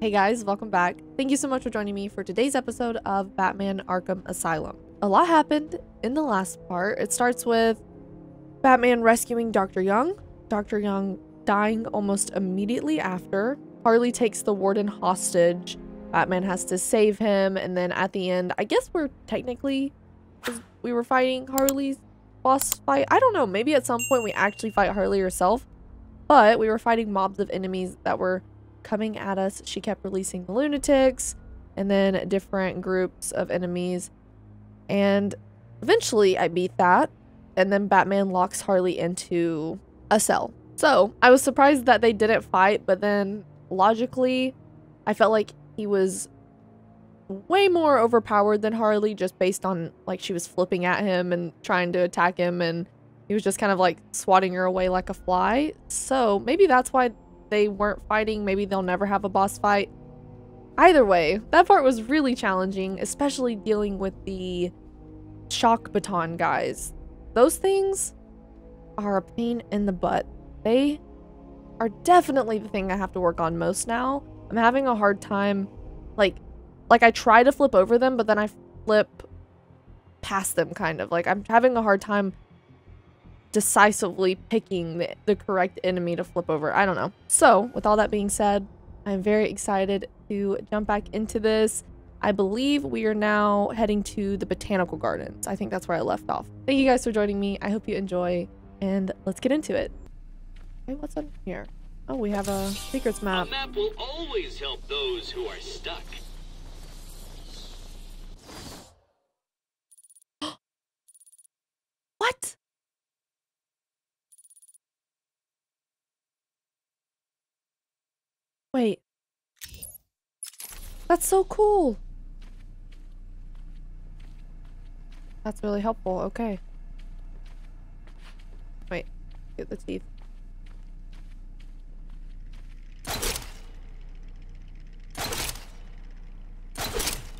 Hey guys, welcome back. Thank you so much for joining me for today's episode of Batman Arkham Asylum. A lot happened in the last part. It starts with Batman rescuing Dr. Young, Dr. Young dying almost immediately after. Harley takes the warden hostage. Batman has to save him, and then at the end, I guess we're technically we were fighting Harley's boss fight. I don't know, maybe at some point we actually fight Harley herself, but we were fighting mobs of enemies that were coming at us. She kept releasing the lunatics and then different groups of enemies. And eventually I beat that. And then Batman locks Harley into a cell. So I was surprised that they didn't fight, but then logically, I felt like he was way more overpowered than Harley just based on like she was flipping at him and trying to attack him and he was just kind of like swatting her away like a fly. So maybe that's why they weren't fighting. Maybe they'll never have a boss fight. Either way, that part was really challenging, especially dealing with the shock baton guys. Those things are a pain in the butt. They are definitely the thing I have to work on most now. I'm having a hard time, like, like I try to flip over them, but then I flip past them, kind of. Like, I'm having a hard time decisively picking the, the correct enemy to flip over. I don't know. So, with all that being said, I'm very excited to jump back into this. I believe we are now heading to the Botanical Gardens. I think that's where I left off. Thank you guys for joining me. I hope you enjoy, and let's get into it. Okay, what's on here? Oh, we have a secrets map. A map will always help those who are stuck. what? Wait. That's so cool. That's really helpful. Okay. Wait. Get the teeth.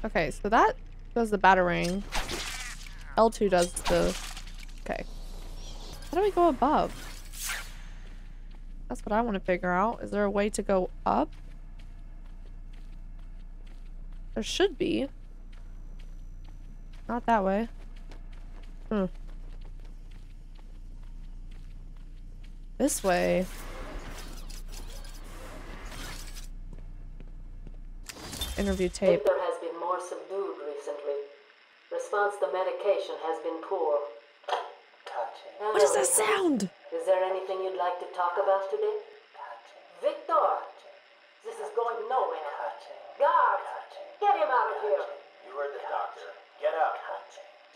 Okay, so that does the battering. L2 does the... Okay. How do we go above? That's what I want to figure out. Is there a way to go up? There should be. Not that way. Hmm. This way. Interview tape. Victor has been more subdued recently. Response to medication has been poor. Hello, What is that Victor. sound? Is there anything you'd like to talk about today? Victor! This is going nowhere. Guards! Get him out of here! You heard the doctor. Get up.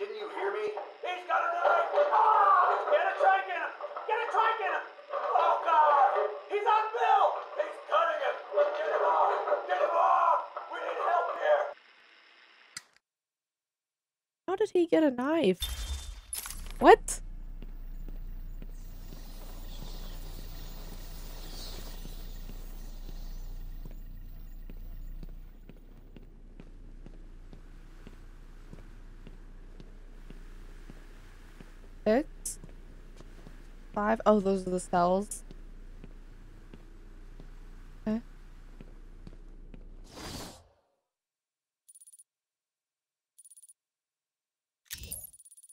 Didn't you hear me? He's got a knife! Ah! Get a trike in him! Get a trike in him! Oh, God! He's on Bill! He's cutting him. Get him off. Get him off. We need help here. How did he get a knife? What? Five? Oh, those are the cells. Okay.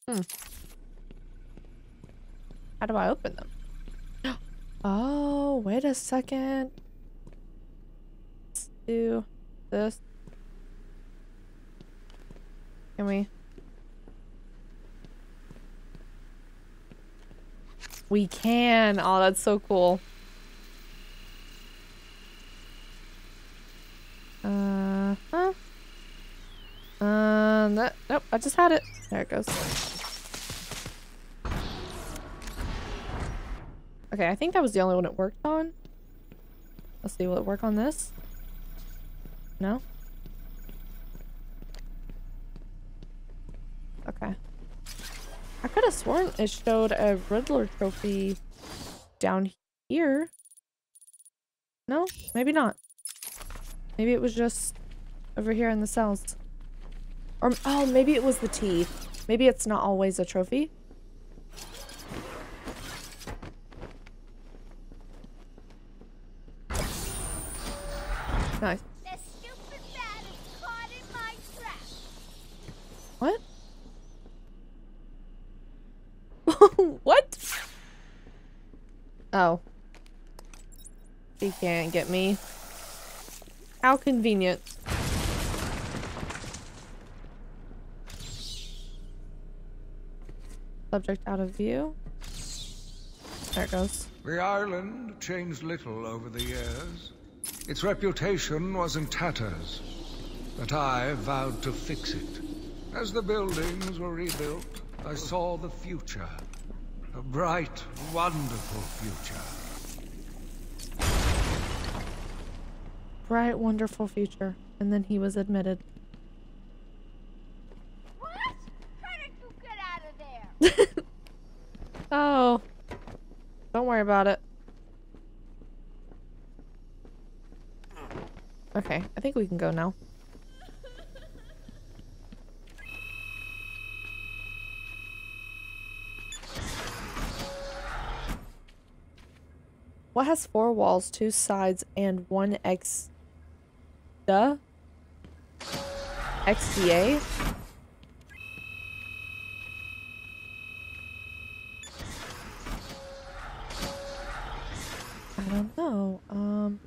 Hmm. How do I open them? Oh, wait a second. Let's do this. Can we? We can. Oh, that's so cool. Uh huh. Um, that, nope, I just had it. There it goes. Okay, I think that was the only one it worked on. Let's see, will it work on this? No? Okay. I could have sworn it showed a Riddler trophy down here. No? Maybe not. Maybe it was just over here in the cells. Or, oh, maybe it was the teeth. Maybe it's not always a trophy. Nice. What? what? Oh. He can't get me. How convenient. Subject out of view. There it goes. The island changed little over the years. Its reputation was in tatters, but I vowed to fix it. As the buildings were rebuilt, I saw the future. A bright, wonderful future. Bright, wonderful future. And then he was admitted. What? How did you get out of there? Oh. Don't worry about it. Okay, I think we can go now. What has four walls, two sides, and one X... Duh? XDA? I don't know. Um.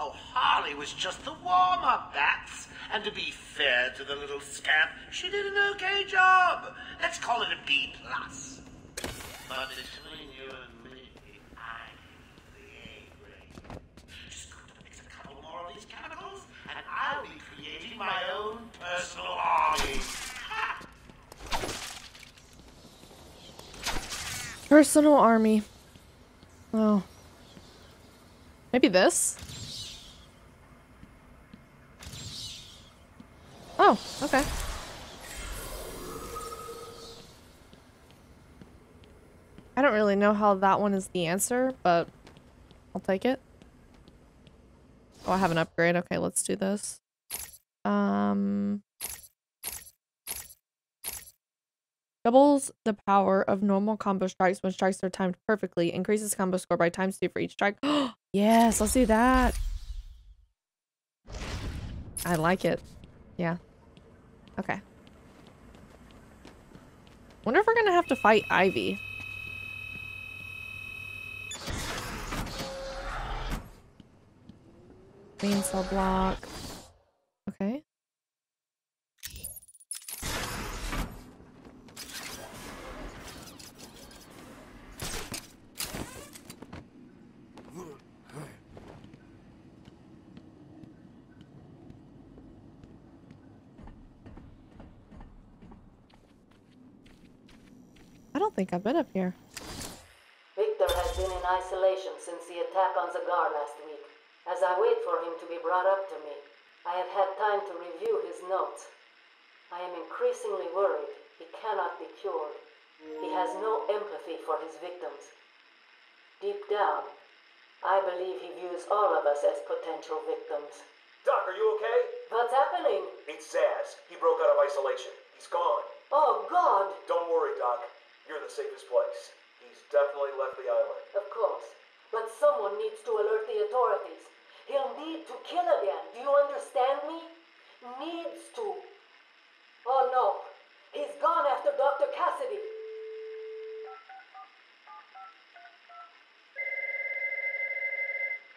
Oh, Harley was just the warm-up, Bats. And to be fair to the little scamp, she did an okay job. Let's call it a B plus. But between you and me, I'm the A grade. Just got to mix a couple more of these chemicals, and I'll be creating my own personal army. Personal army. Oh. Maybe this? Oh, okay. I don't really know how that one is the answer, but I'll take it. Oh, I have an upgrade. Okay, let's do this. Um... Doubles the power of normal combo strikes when strikes are timed perfectly. Increases combo score by times two for each strike. yes, let's do that. I like it. Yeah. Okay. Wonder if we're gonna have to fight Ivy. Main cell block. Okay. I don't think I've been up here. Victor has been in isolation since the attack on Zagar last week. As I wait for him to be brought up to me, I have had time to review his notes. I am increasingly worried he cannot be cured. He has no empathy for his victims. Deep down, I believe he views all of us as potential victims. Doc, are you okay? What's happening? It's Zsasz. He broke out of isolation. He's gone. Oh, God! Don't worry, Doc. You're in the safest place. He's definitely left the island. Of course. But someone needs to alert the authorities. He'll need to kill again. Do you understand me? Needs to. Oh no. He's gone after Dr. Cassidy.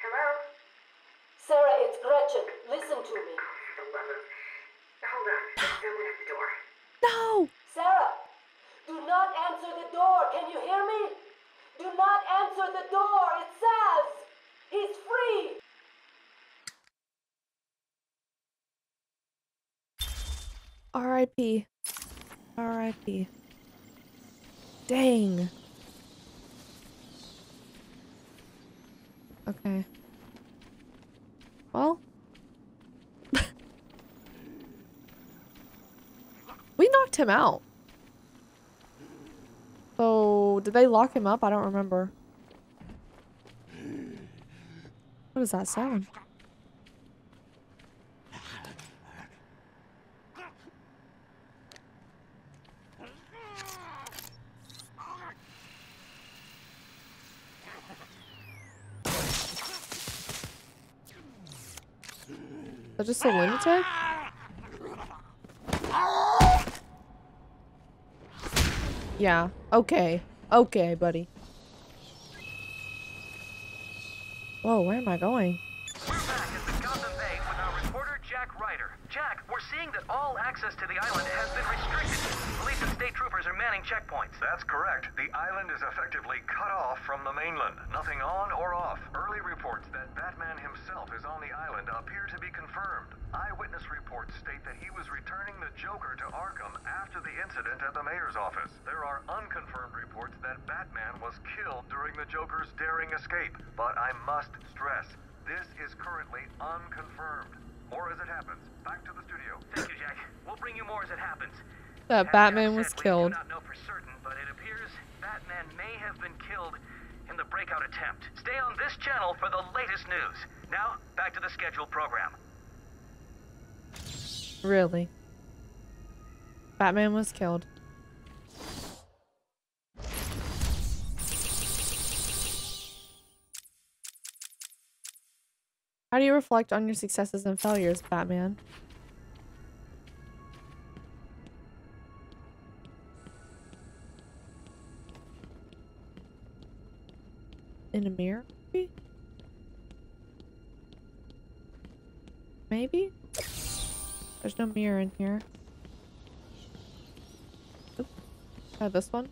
Hello? Sarah, it's Gretchen. Listen to me. Oh, Hold on. There's someone at the door. No! Sarah, do not answer the door. Can you hear me? Do not answer the door. It says He's free. R.I.P. R.I.P. Dang. Okay. Well. we knocked him out. So, did they lock him up? I don't remember. What does that sound? Is that just a lunatic? Yeah. Okay. Okay, buddy. Whoa, where am I going? Access to the island has been restricted. Police and state troopers are manning checkpoints. That's correct. The island is effectively cut off from the mainland. Nothing on or off. Early reports that Batman himself is on the island appear to be confirmed. Eyewitness reports state that he was returning the Joker to Arkham after the incident at the mayor's office. There are unconfirmed reports that Batman was killed during the Joker's daring escape. But I must stress, this is currently unconfirmed. More as it happens. Back to the studio. Thank you, Jack. We'll bring you more as it happens. That As Batman was said, killed. not know for certain, but it appears Batman may have been killed in the breakout attempt. Stay on this channel for the latest news. Now, back to the scheduled program. Really? Batman was killed. How do you reflect on your successes and failures, Batman? In a mirror? Maybe? Maybe? There's no mirror in here. Oop. Try this one.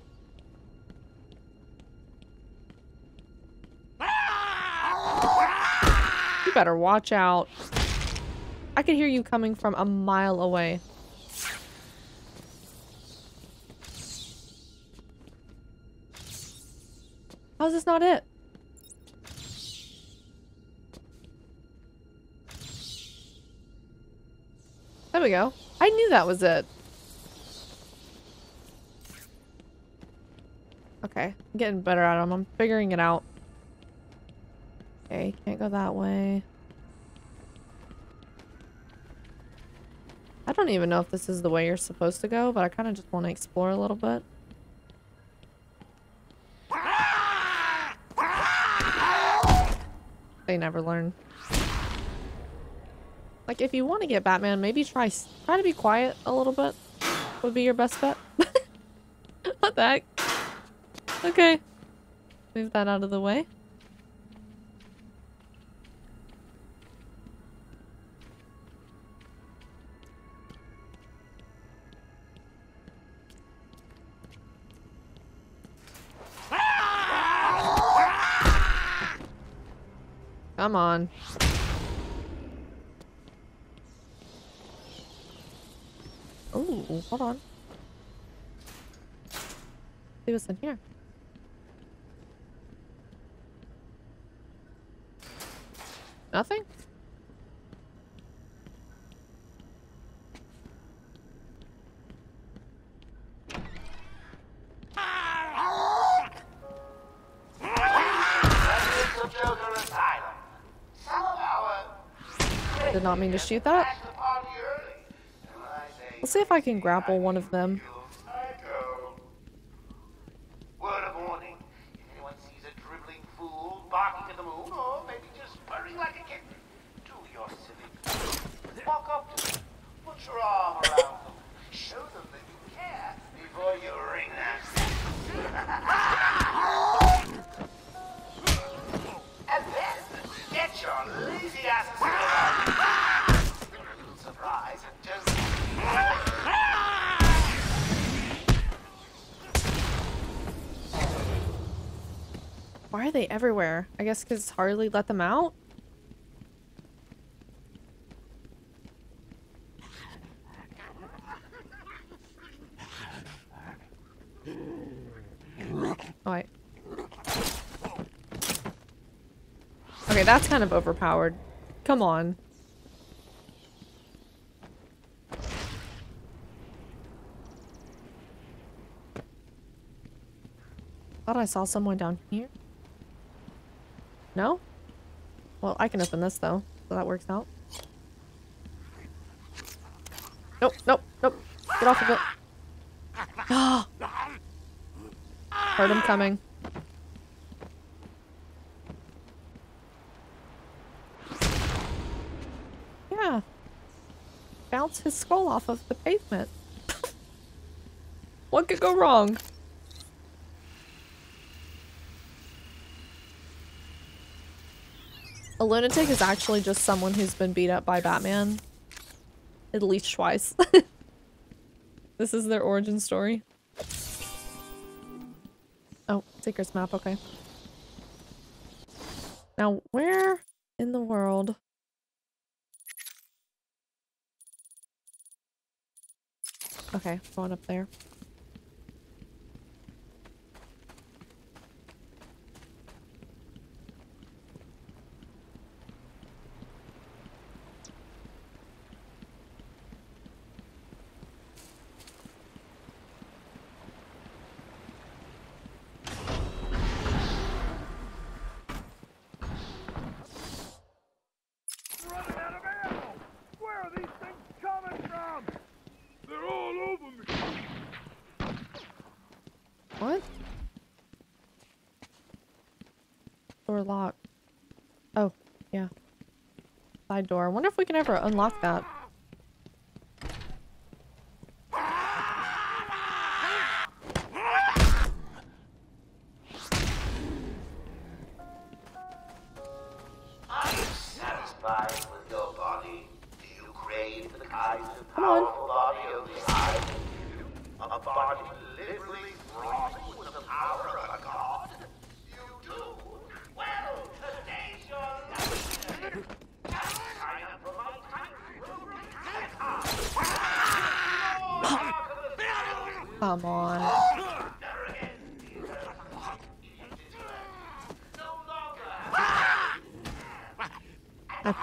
You better watch out. I could hear you coming from a mile away. Oh, How's this not it? There we go. I knew that was it. Okay, I'm getting better at them. I'm figuring it out. Okay, can't go that way. Don't even know if this is the way you're supposed to go, but I kind of just want to explore a little bit. They never learn. Like, if you want to get Batman, maybe try try to be quiet a little bit. Would be your best bet. what the heck? Okay. Move that out of the way. Come on. Oh, hold on. See what's in here. Nothing? Not mean to shoot that. Let's see if I can grapple one of them. Walk up to them. Put your arm around them. Show them that you care before you Why are they everywhere? I guess because Harley let them out? Oh, wait. Okay, that's kind of overpowered. Come on. Thought I saw someone down here. No? Well, I can open this though, so that works out. Nope, nope, nope. Get off of it. Ah! Heard him coming. Yeah, bounce his skull off of the pavement. what could go wrong? A lunatic is actually just someone who's been beat up by Batman. At least twice. this is their origin story. Oh, Seeker's map, okay. Now, where in the world? Okay, going up there. Running out of ammo! Where are these things coming from? They're all over me! What? Door locked. Oh, yeah. Side door. I wonder if we can ever unlock that.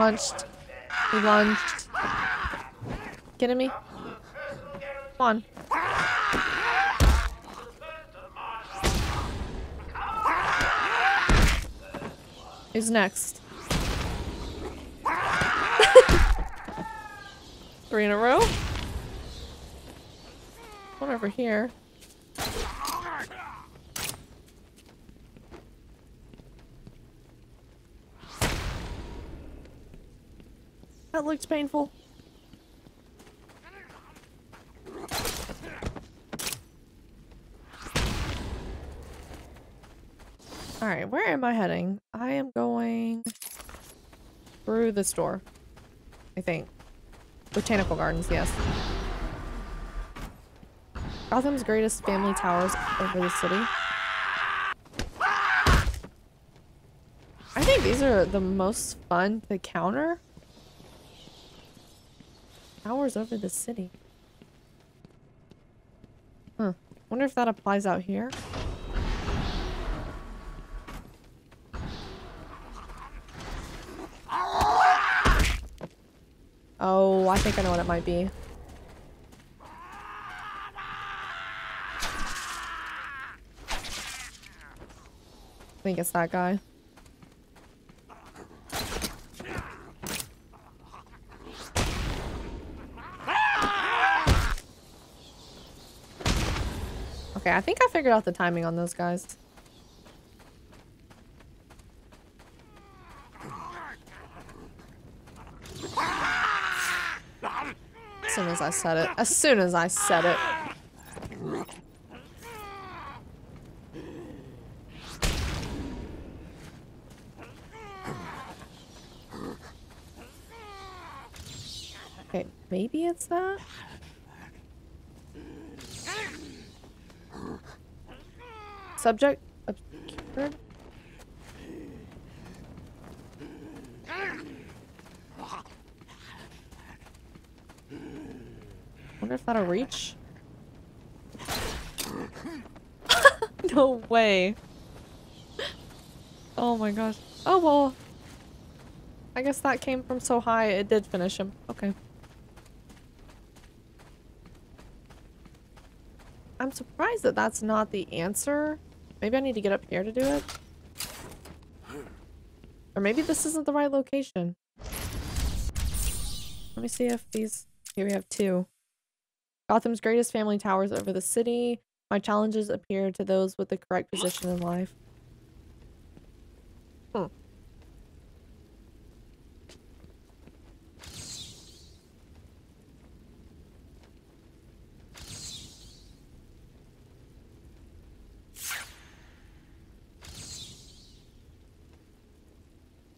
Punched. He lunged. Kidding me? Come on. Who's next? Three in a row? One over here. That looks painful. Alright, where am I heading? I am going through this door. I think. Botanical Gardens, yes. Gotham's greatest family towers over the city. I think these are the most fun to counter. Towers over the city. Huh. Wonder if that applies out here. Oh, I think I know what it might be. I think it's that guy. Okay, I think I figured out the timing on those guys. As soon as I said it. As soon as I said it. Okay, maybe it's that? Subject obscured? Wonder if that'll reach. no way. Oh my gosh. Oh well. I guess that came from so high it did finish him. Okay. I'm surprised that that's not the answer. Maybe I need to get up here to do it. Or maybe this isn't the right location. Let me see if these... Here we have two. Gotham's greatest family towers over the city. My challenges appear to those with the correct position in life.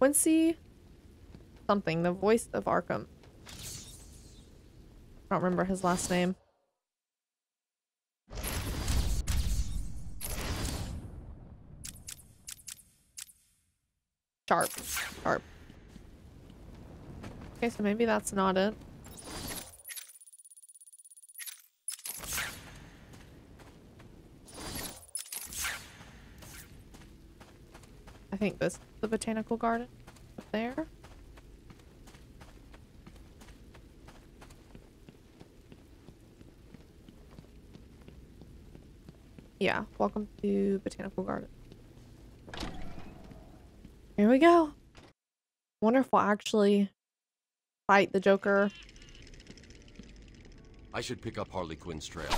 Quincy something, the voice of Arkham. I don't remember his last name. Sharp. Sharp. Okay, so maybe that's not it. Think this is the botanical garden up there. Yeah, welcome to Botanical Garden. Here we go. Wonder if we'll actually fight the Joker. I should pick up Harley Quinn's trail.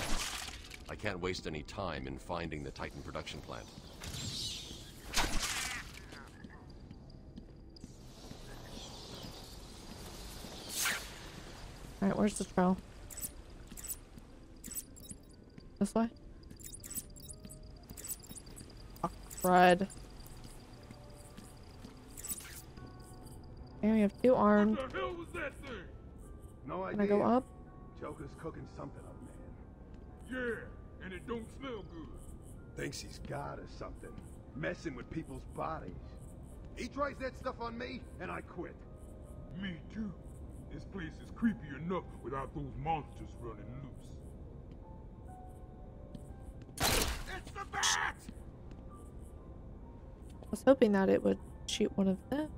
I can't waste any time in finding the Titan production plant. Alright, where's the trail? This way? Oh, crud. Okay, we have two arms. What the hell was that thing? No Can I go up? Joker's cooking something up, man. Yeah, and it don't smell good. Thinks he's God or something. Messing with people's bodies. He tries that stuff on me, and I quit. Me too. This place is creepy enough without those monsters running loose. It's the bat! I was hoping that it would shoot one of them.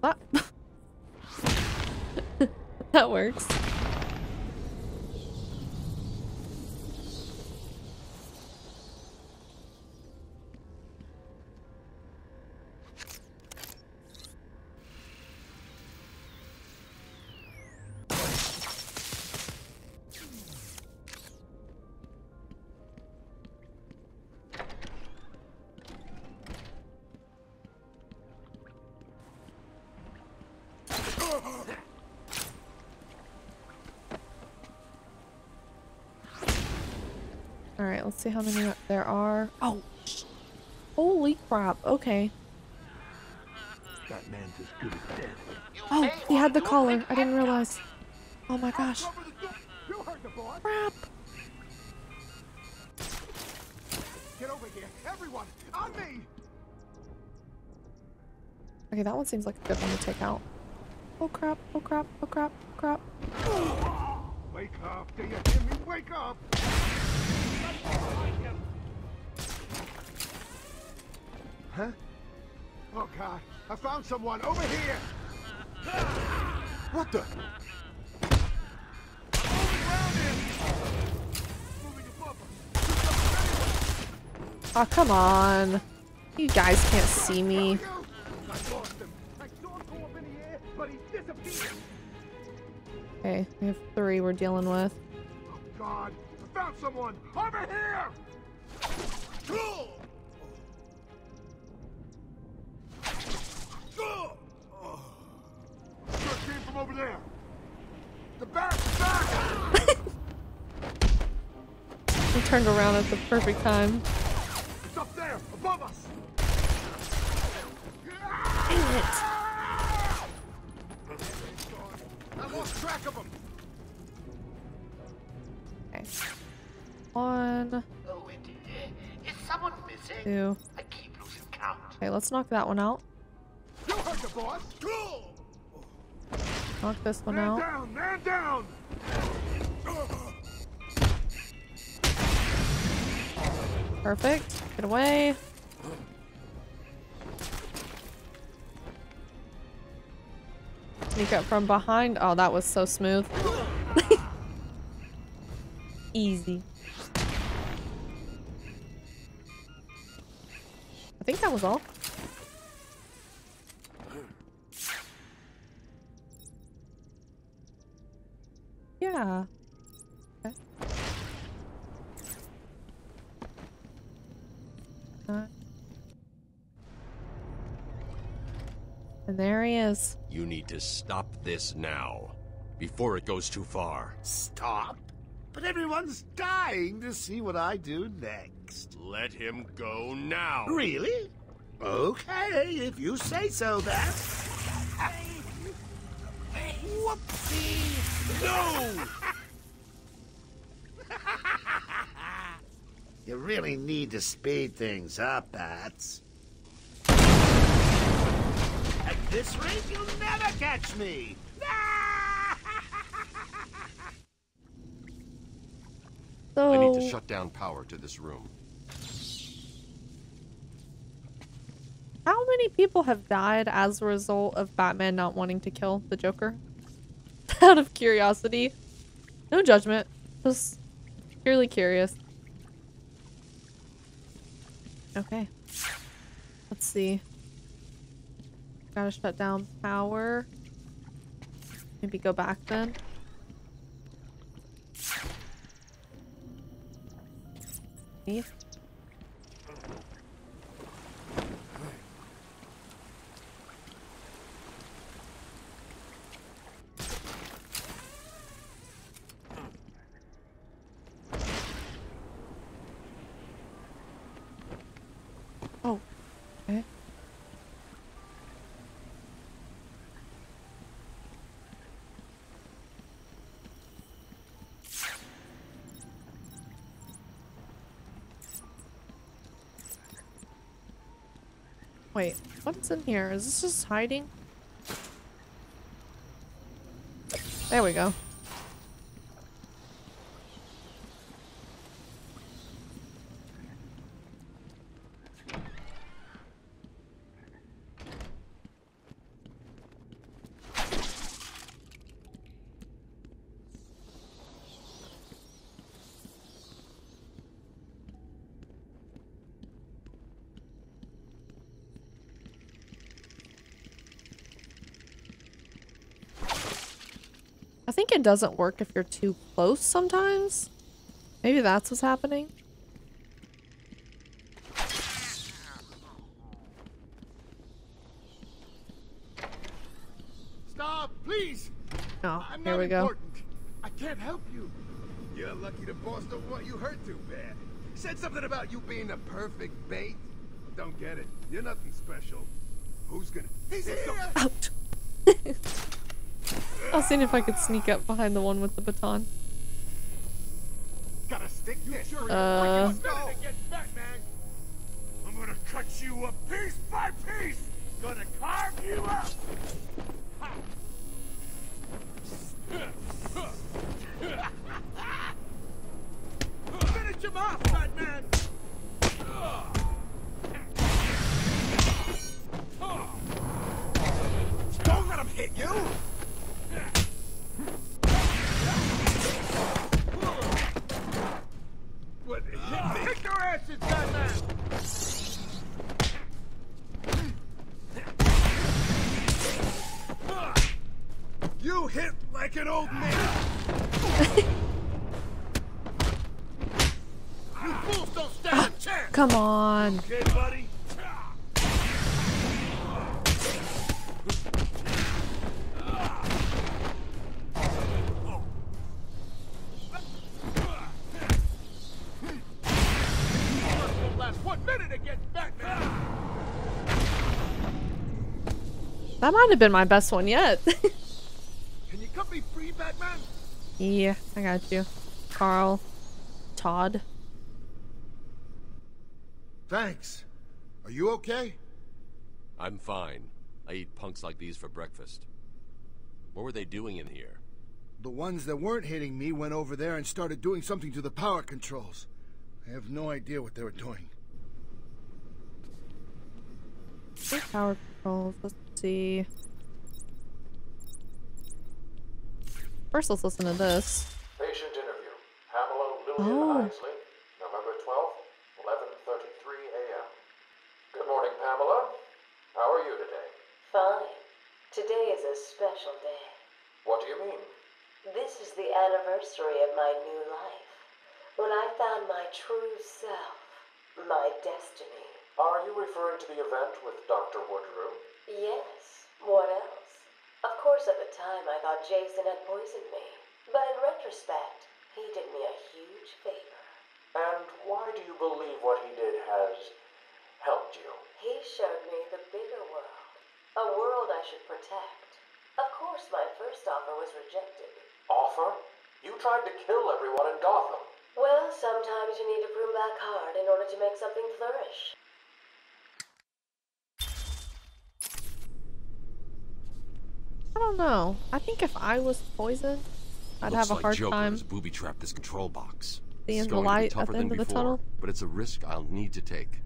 What? Ah. that works. Alright, let's see how many there are. Oh, holy crap. Okay. That man's as good as dead. Oh, he had the collar. I didn't realize. Oh my gosh. You heard the boss. Crap. Get over here, everyone, on me. Okay, that one seems like a good one to take out. Oh crap, oh crap, oh crap, oh crap. Wake up, do you hear me? Wake up! Huh? Oh God, I found someone over here! What the? Oh, come on. You guys can't see me. I lost him. I saw him go up in the air, but he disappeared. Okay, we have three we're dealing with. Oh found someone over here! Sure came from over there. The back, back! We turned around at the perfect time. It's up there, above us. Dang it. I lost track of him. One, Oh, is someone missing? two. I keep losing count. Okay, let's knock that one out. You heard the boss. Knock this one Man out. down, man down. Perfect. Get away. Sneak up from behind. Oh, that was so smooth. Easy. I think that was all. Yeah. Okay. Uh, and there he is. You need to stop this now, before it goes too far. Stop? But everyone's dying to see what I do next. Let him go now. Really? Okay, if you say so, then. Whoopsie! No! You really need to speed things up, Bats. At this rate, you'll never catch me! I need to shut down power to this room. how many people have died as a result of Batman not wanting to kill the Joker? Out of curiosity. No judgment. Just purely curious. Okay. Let's see. Gotta shut down power. Maybe go back then. See? What's in here? Is this just hiding? There we go. I think it doesn't work if you're too close sometimes. Maybe that's what's happening. Stop, please! Oh, I'm here not we go. important. I can't help you. You're lucky the boss don't want you hurt too bad. Said something about you being the perfect bait. Don't get it. You're nothing special. Who's gonna... He's here! Out! I was seeing if I could sneak up behind the one with the baton. Gotta stick. Sure Uh. That might have been my best one yet. Can you cut me free, Batman? yeah, I got you. Carl. Todd. Thanks. Are you okay? I'm fine. I eat punks like these for breakfast. What were they doing in here? The ones that weren't hitting me went over there and started doing something to the power controls. I have no idea what they were doing. Big power controls. Let's see. First, let's listen to this. Patient interview. Pamela Lillian Oh. Isley, November 12th, 11.33 a.m. Good morning, Pamela. How are you today? Fine. Today is a special day. What do you mean? This is the anniversary of my new life. When I found my true self, my destiny. Are you referring to the event with Dr. Woodrue? Yes. What else? Of course, at the time I thought Jason had poisoned me. But in retrospect, He did me a huge favor. And why do you believe what he did has helped you? He showed me the bigger world. A world I should protect. Of course, my first offer was rejected. Offer? You tried to kill everyone in Gotham. Well, sometimes you need to prune back hard in order to make something flourish. Don't know. I think if I was poisoned, I'd Looks have a like hard Joker time. has booby-trapped this control box. Seeing the light at the end of the before, tunnel? but it's a risk I'll need to take.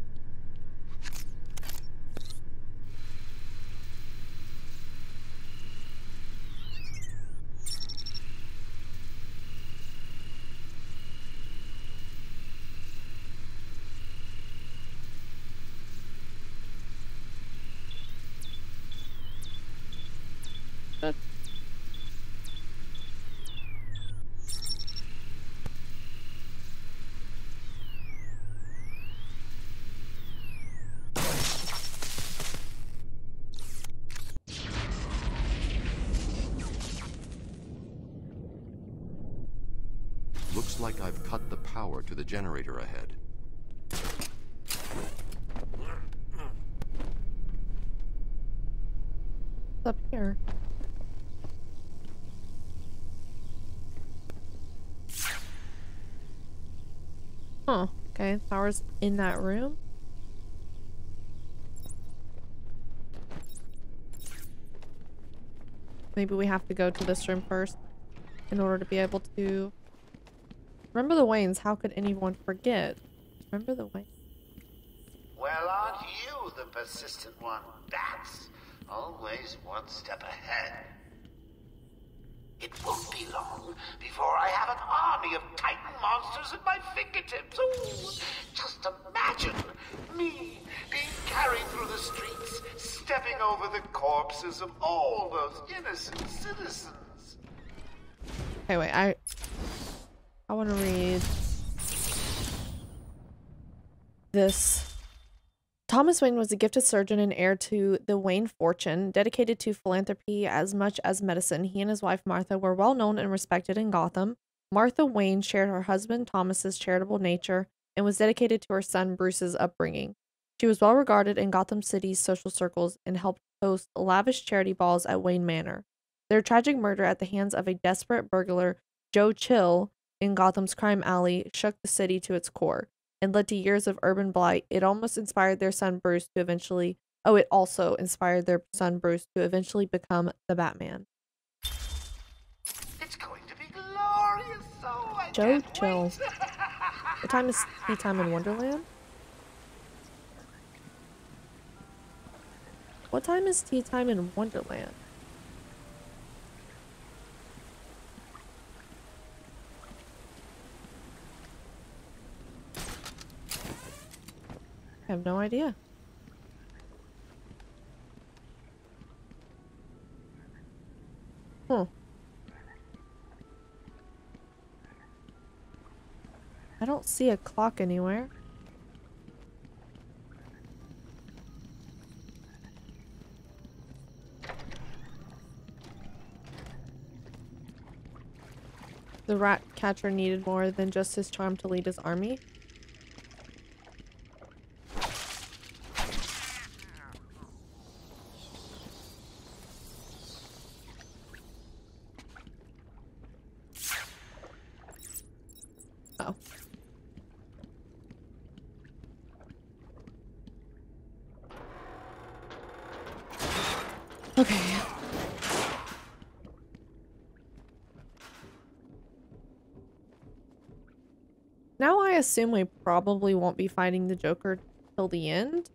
Like I've cut the power to the generator ahead. Up here? Huh. Okay, power's in that room. Maybe we have to go to this room first in order to be able to... Remember the Waynes. How could anyone forget? Remember the Waynes. Well, aren't you the persistent one? Bats. Always one step ahead. It won't be long before I have an army of Titan monsters at my fingertips. Ooh, just imagine me being carried through the streets, stepping over the corpses of all those innocent citizens. Okay, wait. I I want to read this. Thomas Wayne was a gifted surgeon and heir to the Wayne fortune, dedicated to philanthropy as much as medicine. He and his wife Martha were well known and respected in Gotham. Martha Wayne shared her husband Thomas's charitable nature and was dedicated to her son Bruce's upbringing. She was well regarded in Gotham City's social circles and helped host lavish charity balls at Wayne Manor. Their tragic murder at the hands of a desperate burglar, Joe Chill, in Gotham's crime alley shook the city to its core and led to years of urban blight. It almost inspired their son Bruce to eventually oh, it also inspired their son Bruce to eventually become the Batman. It's going to be glorious, so I Joe Chill. What time is tea time in Wonderland? What time is tea time in Wonderland? Have no idea. Huh. I don't see a clock anywhere. The rat catcher needed more than just his charm to lead his army. Assume we probably won't be fighting the Joker till the end.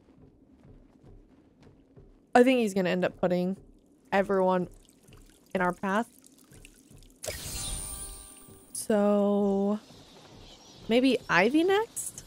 I think he's gonna end up putting everyone in our path. So maybe Ivy next?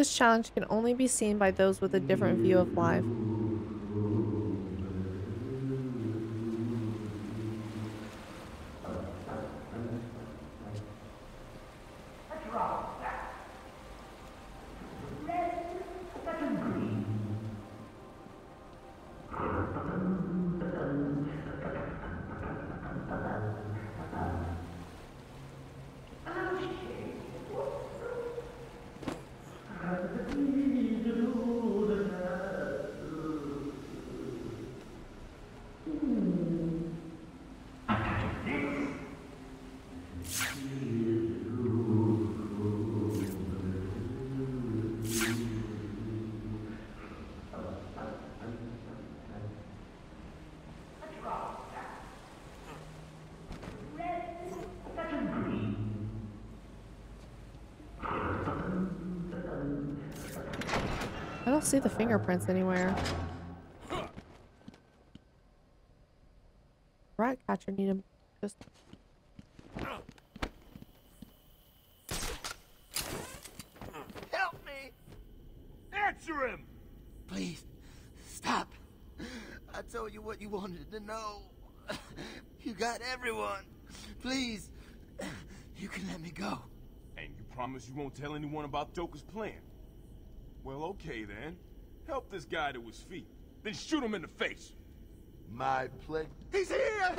This challenge can only be seen by those with a different view of life. See the fingerprints anywhere. Rat catcher need him. Just Help me! Answer him! Please, stop. I told you what you wanted to know. You got everyone. Please, you can let me go. And you promise you won't tell anyone about Joker's plan? Well, okay then. Help this guy to his feet. Then shoot him in the face. My play. He's here!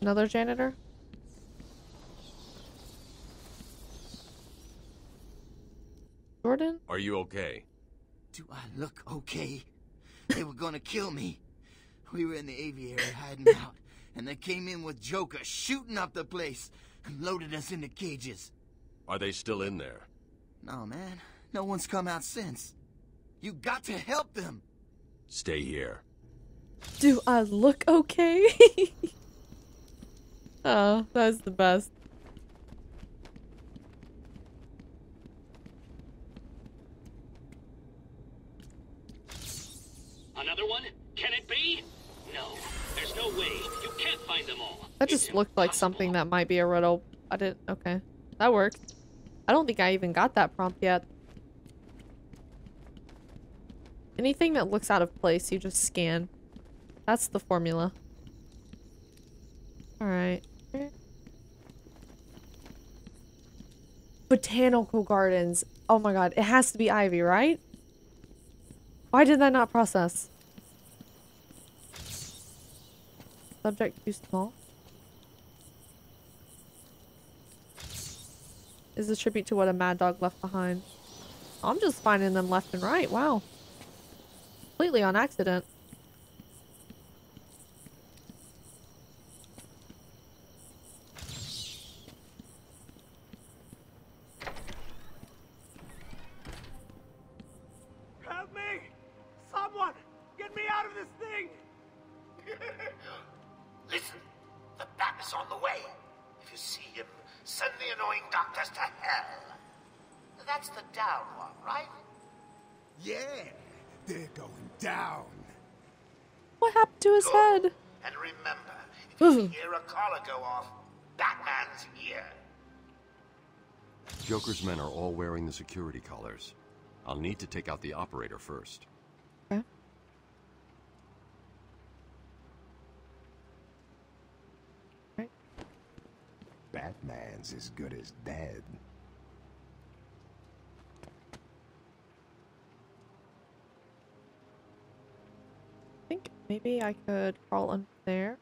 another janitor. Jordan? Are you okay? Do I look okay? They were gonna kill me. We were in the aviary hiding out, and they came in with Joker shooting up the place and loaded us into cages. Are they still in there? No, man. No one's come out since. You got to help them. Stay here. Do I look okay? oh, that's the best. Another one? Can it be? No, there's no way. You can't find them all. That just looked like something that might be a riddle. I didn't. Okay. That works. I don't think I even got that prompt yet. Anything that looks out of place, you just scan. That's the formula. Alright. Botanical gardens. Oh my god. It has to be Ivy, right? Why did that not process? Subject too small? Is a tribute to what a mad dog left behind. I'm just finding them left and right. Wow. Completely on accident. Yeah, they're going down. What happened to his head? And remember, if you hear a collar go off, Batman's here. Joker's men are all wearing the security collars. I'll need to take out the operator first. Okay. Batman's as good as dead. I think maybe I could crawl under there.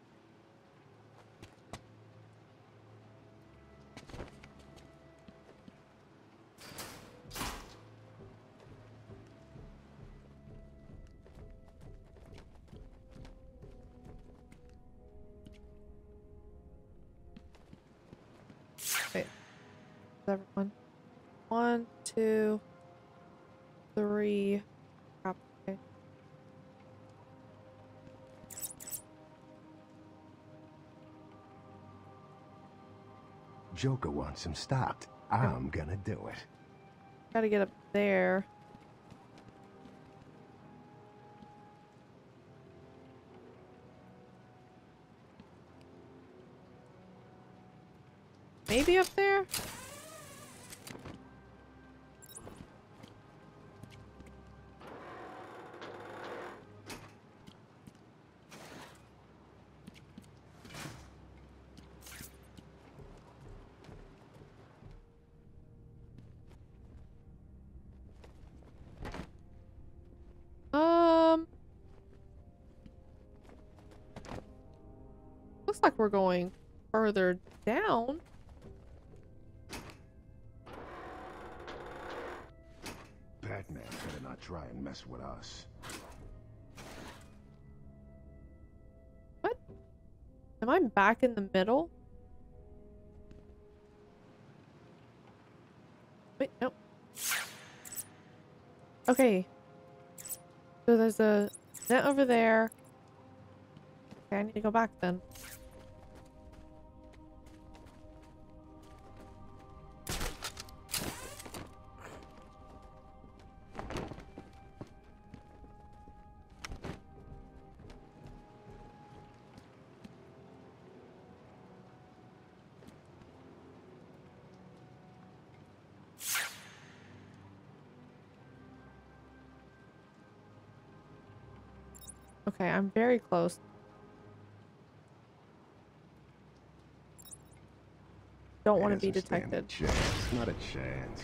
Wait. Everyone? One, two, three. Joker wants him stopped. I'm gonna do it. Gotta get up there. Maybe up there? Like we're going further down. Batman better not try and mess with us. What? Am I back in the middle? Wait, no. Okay. So there's a net over there. Okay, I need to go back then. I'm very close. Don't want to be Hasn't stand a detected. Not a chance.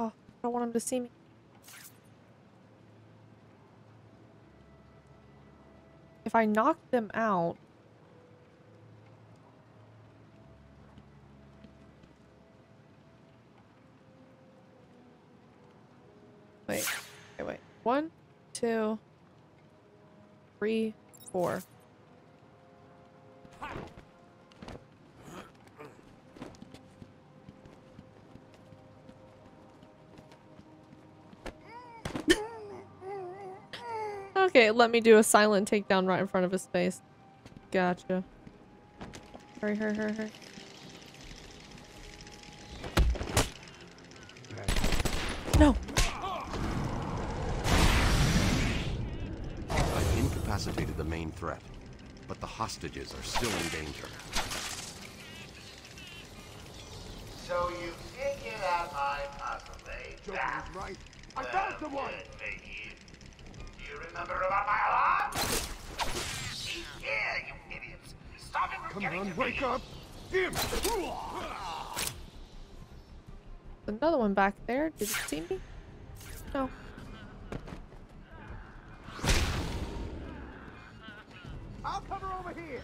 Oh, I don't want him to see me. If I knock them out, Wait, wait, wait. One, two, three, four. Okay, let me do a silent takedown right in front of his face. Gotcha. Hurry, hurry, hurry, hurry. No! Incapacitated the main threat, but the hostages are still in danger. So you figured out my puzzle, eh? Joker That was right. I found someone! good for you. Do you remember about my alarm? See here, you idiots. Stop it from Come getting on, to wake me. up! Damn it! Another one back there. Did you see me? No. Over here!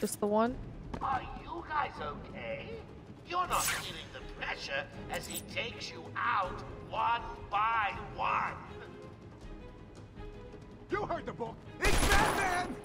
Just the one? Are you guys okay? You're not feeling the pressure as he takes you out one by one. You heard the book! It's Batman!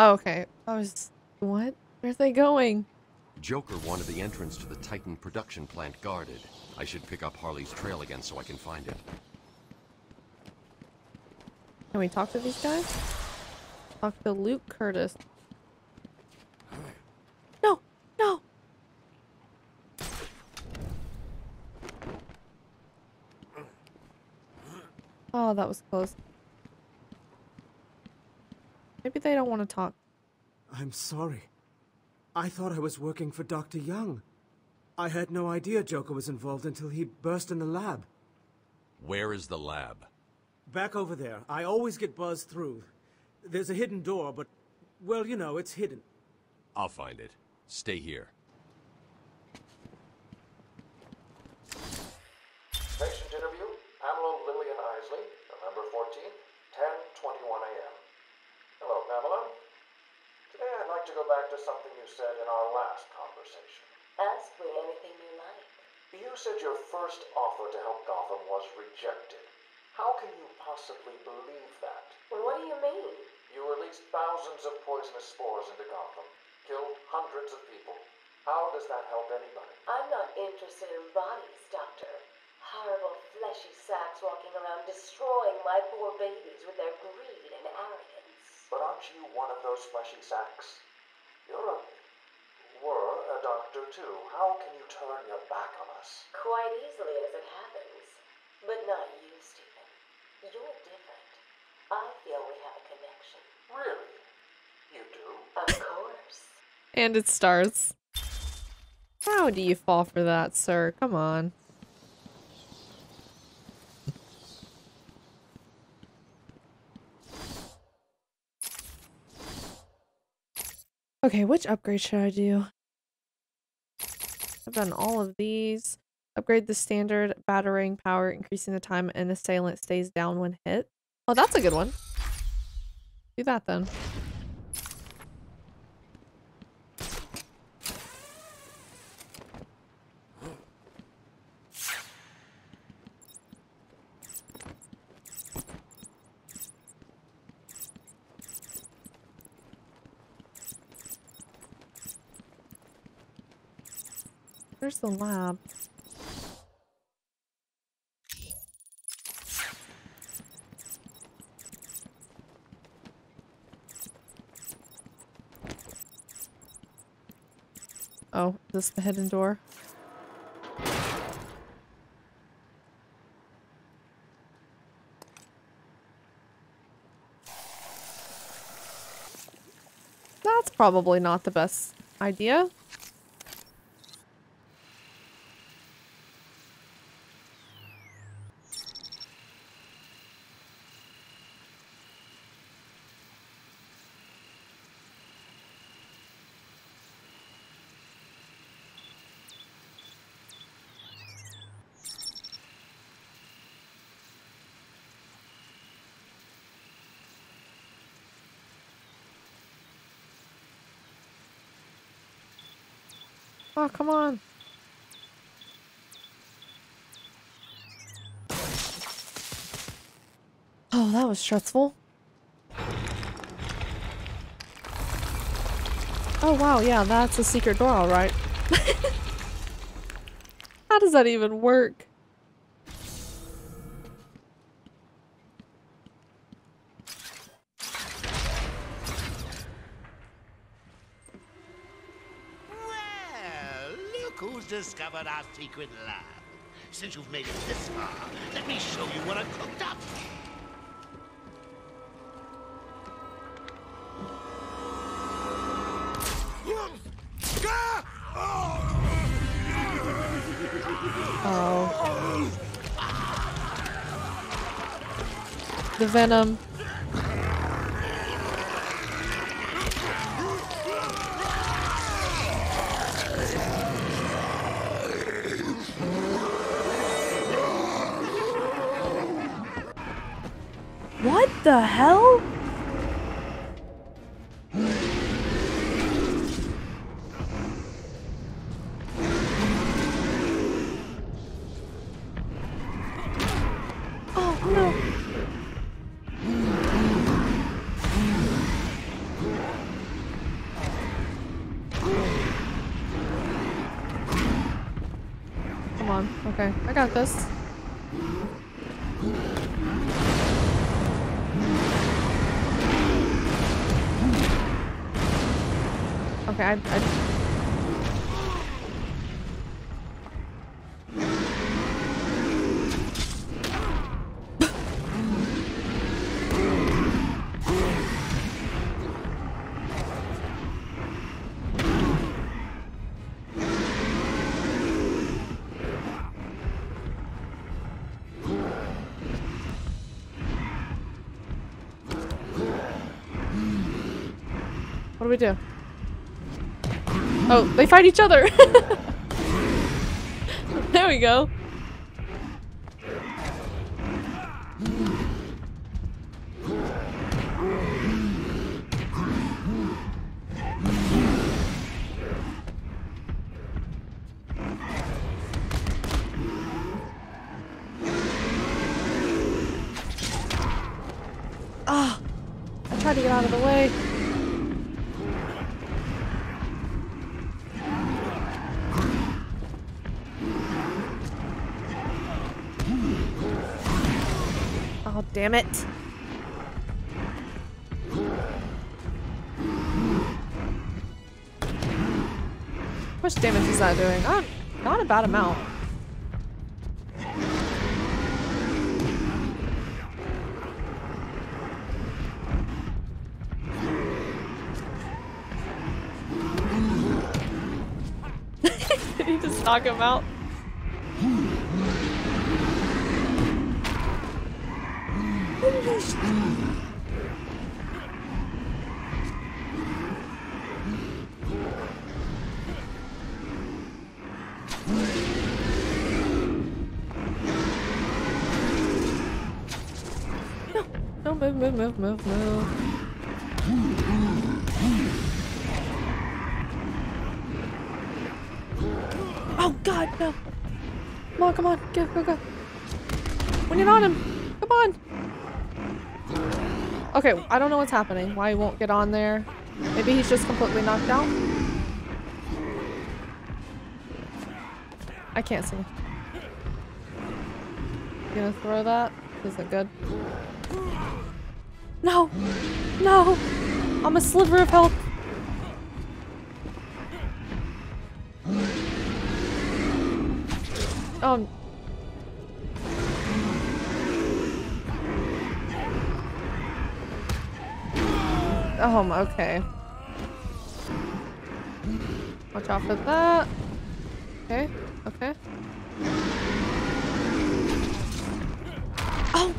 Oh, okay. I was. What? Where are they going? Joker wanted the entrance to the Titan production plant guarded. I should pick up Harley's trail again so I can find it. Can we talk to these guys? Talk to Luke Curtis. No! No! Oh, that was close. Maybe they don't want to talk. I'm sorry. I thought I was working for Dr. Young. I had no idea Joker was involved until he burst in the lab. Where is the lab? Back over there. I always get buzzed through. There's a hidden door, but, well, you know, it's hidden. I'll find it. Stay here. Patient interview, Pamela Lillian Isley, November 14th, 10:21 a.m. Hello, Pamela. Today I'd like to go back to something you said in our last conversation. Ask me anything you like. You said your first offer to help Gotham was rejected. How can you possibly believe that? Well, what do you mean? You released thousands of poisonous spores into Gotham, killed hundreds of people. How does that help anybody? I'm not interested in bodies, Doctor. Horrible fleshy sacks walking around destroying my poor babies with their greed and arrogance. But aren't you one of those fleshy sacks? You're a. were a doctor too. How can you turn your back on us? Quite easily as it happens. But not you, Stephen. You're different. I feel we have a connection. Really? You do? Of course. And it starts. How do you fall for that, sir? Come on. Okay, which upgrade should I do? I've done all of these. Upgrade the standard batarang power, increasing the time an assailant stays down when hit. Oh, that's a good one. Do that then. The lab? Oh, is this the hidden door? That's probably not the best idea. Oh, come on. Oh, that was stressful. Oh, wow, yeah, that's a secret door, alright. How does that even work? Well, look who's our secret lab. Since you've made it this far, let me show you what I've cooked up. Oh. The venom. The hell? Oh. Okay, I got this. I, I What do we do? Oh, they fight each other. there we go. Damn it. How much damage is that doing? Oh, not a bad amount. Knock him out? No, move, move, move. Oh god, no. Come on, come on, go, go, go. When you're on him, come on. Okay, I don't know what's happening. Why he won't get on there. Maybe he's just completely knocked out. I can't see. You gonna throw that? Is it good? No! No! I'm a sliver of health. Oh. Um, okay. Watch out for that. Okay, okay. Oh!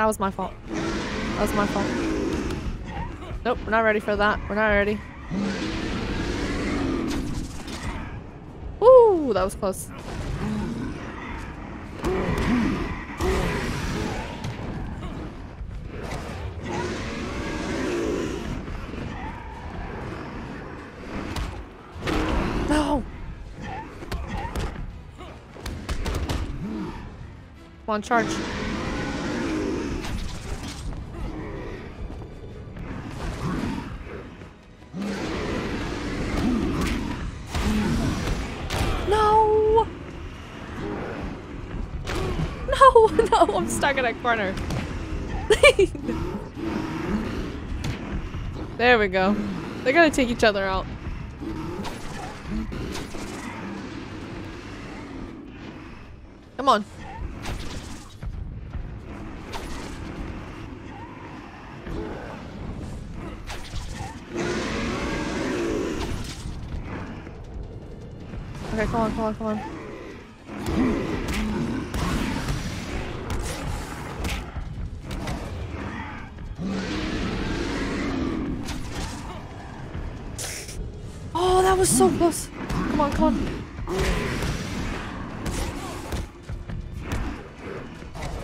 That was my fault. That was my fault. Nope, we're not ready for that. We're not ready. Ooh, that was close. No! On, charge. Stuck in a corner. there we go. They're gonna take each other out. Come on. Okay, come on, come on, come on.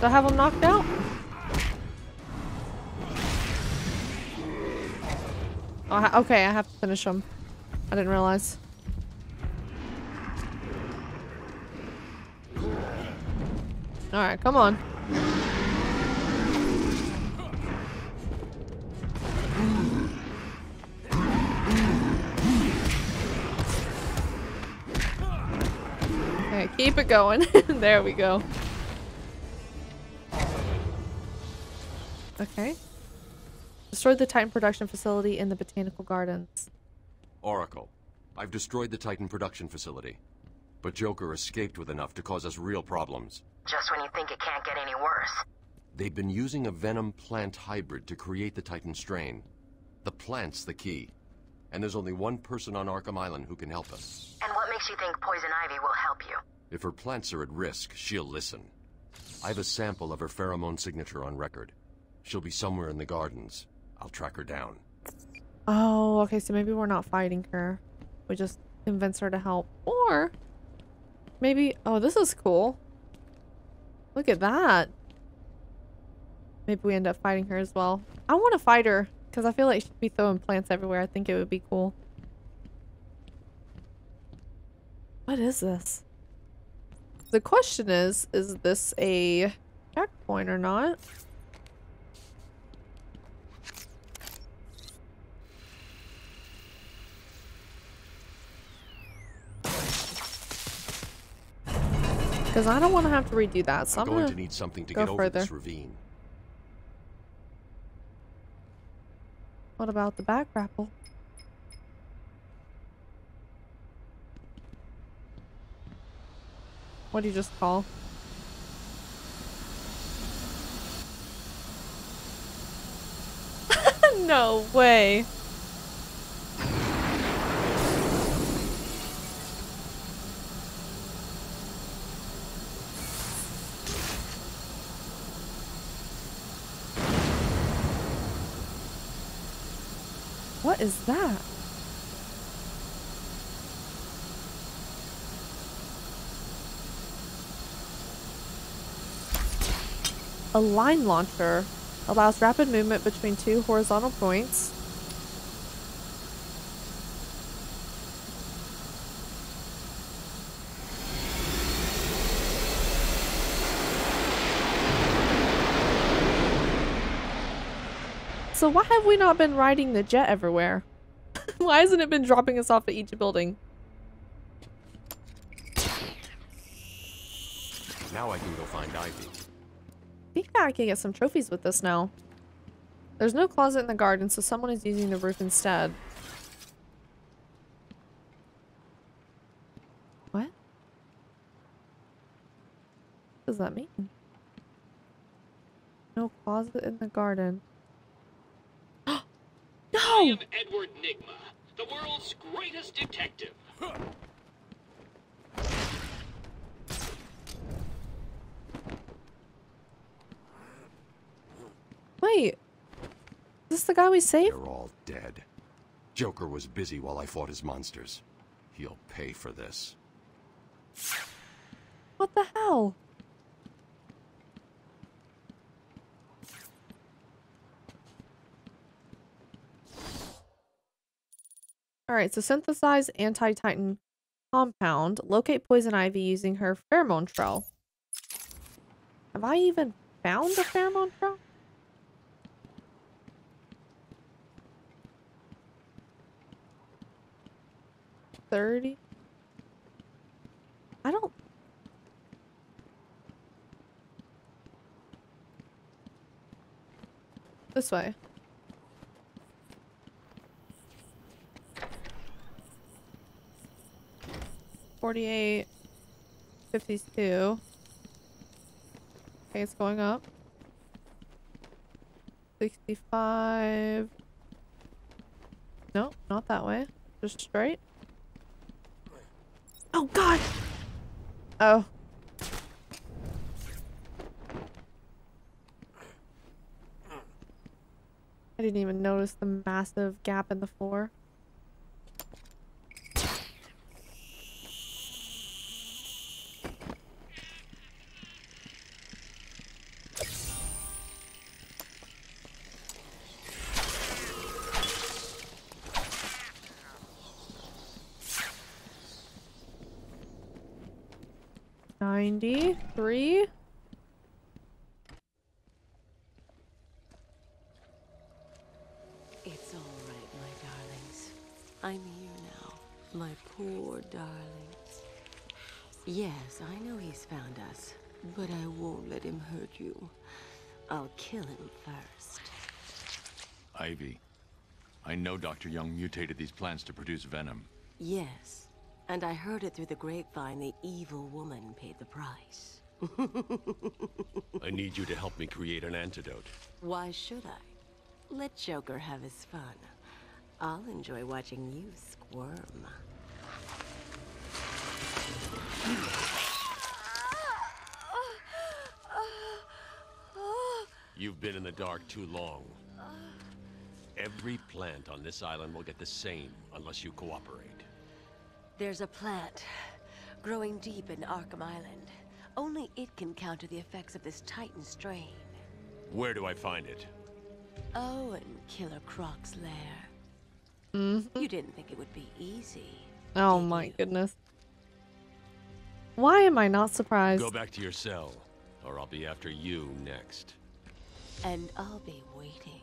I have him knocked out? Oh, okay, I have to finish him. I didn't realize. Alright, come on. Okay, keep it going. there we go. Okay. Destroyed the Titan production facility in the Botanical Gardens. Oracle, I've destroyed the Titan production facility. But Joker escaped with enough to cause us real problems. Just when you think it can't get any worse. They've been using a venom plant hybrid to create the Titan strain. The plant's the key. And there's only one person on Arkham Island who can help us. And what makes you think Poison Ivy will help you? If her plants are at risk, she'll listen. I have a sample of her pheromone signature on record. She'll be somewhere in the gardens. I'll track her down. Oh, okay, so maybe we're not fighting her. We just convince her to help. Or maybe oh this is cool. Look at that. Maybe we end up fighting her as well. I want to fight her because I feel like she'd be throwing plants everywhere. I think it would be cool. What is this? The question is, is this a checkpoint or not? Because I don't want to have to redo that, so I'm, I'm going to need something to go get over further. this ravine. What about the back grapple? What do you just call? no way. Is that? A line launcher allows rapid movement between two horizontal points. So why have we not been riding the jet everywhere? why hasn't it been dropping us off at each building? Now I can go find Ivy. I think I can get some trophies with this now. There's no closet in the garden, so someone is using the roof instead. What? What does that mean? No closet in the garden. I no! am Edward Nigma, the world's greatest detective. Wait. Is this the guy we saved? They're all dead. Joker was busy while I fought his monsters. He'll pay for this. What the hell? Alright, so synthesize anti-titan compound. Locate poison ivy using her pheromone trail. Have I even found a pheromone trail? Thirty? I don't This way. Forty-eight, fifty-two. Okay, it's going up. Sixty-five. No, not that way. Just straight. Oh God! Oh. I didn't even notice the massive gap in the floor. Ninety-three. It's all right, my darlings. I'm here now, my poor darlings. Yes, I know he's found us, but I won't let him hurt you. I'll kill him first. Ivy. I know Dr. Young mutated these plants to produce venom. Yes. And I heard it through the grapevine the evil woman paid the price. I need you to help me create an antidote. Why should I? Let Joker have his fun. I'll enjoy watching you squirm. You've been in the dark too long. Every plant on this island will get the same unless you cooperate. There's a plant growing deep in Arkham Island. Only it can counter the effects of this Titan strain. Where do I find it? Oh, in Killer Croc's lair. Mhm. You didn't think it would be easy. Oh my goodness. Why am I not surprised? Go back to your cell, or I'll be after you next. And I'll be waiting.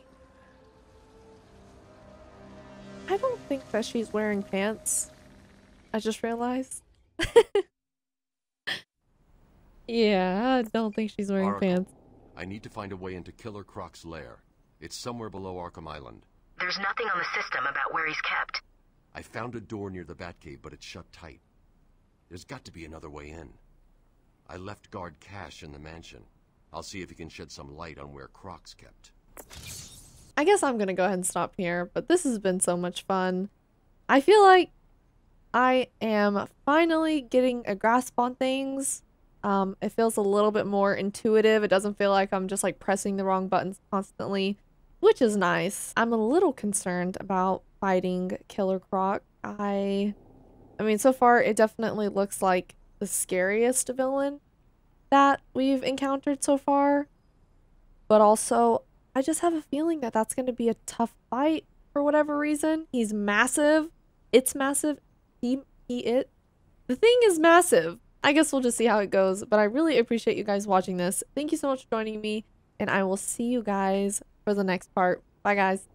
I don't think that she's wearing pants. I just realized. yeah, I don't think she's wearing Oracle, pants. I need to find a way into Killer Croc's lair. It's somewhere below Arkham Island. There's nothing on the system about where he's kept. I found a door near the Batcave, but it's shut tight. There's got to be another way in. I left guard Cash in the mansion. I'll see if he can shed some light on where Croc's kept. I guess I'm gonna go ahead and stop here, but this has been so much fun. I feel like I am finally getting a grasp on things. Um, it feels a little bit more intuitive. It doesn't feel like I'm just like pressing the wrong buttons constantly, which is nice. I'm a little concerned about fighting Killer Croc. I, I mean, so far it definitely looks like the scariest villain that we've encountered so far, but also I just have a feeling that that's going to be a tough fight for whatever reason. He's massive. It's massive. He, he, it. The thing is massive. I guess we'll just see how it goes. But I really appreciate you guys watching this. Thank you so much for joining me. And I will see you guys for the next part. Bye, guys.